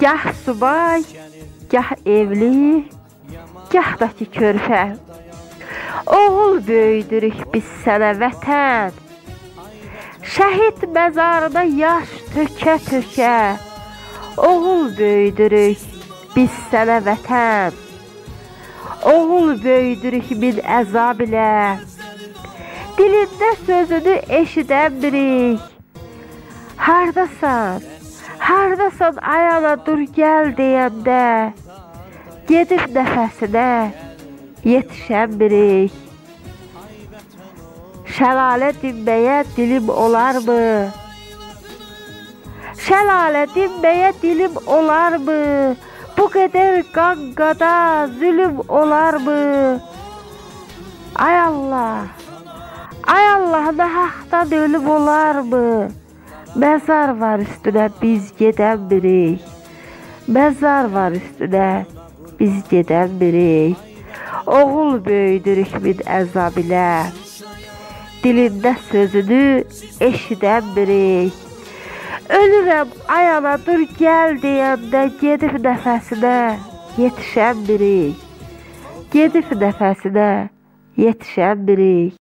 Gah subay, gah evli, gah da ki körpə. Oğul böyüdürük biz sənə vətən. Şəhid məzarına yaş tökə-tökə. Oğul böyüdürük biz sənə vətən. Oğul böyüdürük min əzab ilə. Dilində sözünü eşidəmirik. Hardasan? Hardasan ayana dur gəl deyəndə. Gedib nəfəsinə yetişəmirik. Şəlalə dinməyə dilim olarmı? Şəlalə dinməyə dilim olarmı? Bu qədər qanqada zülüm olarmı? Ay Allah! Ay Allah, nə haqdan ölüm olarmı? Məzar var üstünə biz gedəmirik. Məzar var üstünə biz gedəmirik. Oğul böyüdürük min əzab ilə. Dilində sözünü eşidəmirik. Ölürəm ayana dur gəl deyəndə gedib nəfəsinə yetişəmirik. Gedib nəfəsinə yetişəmirik.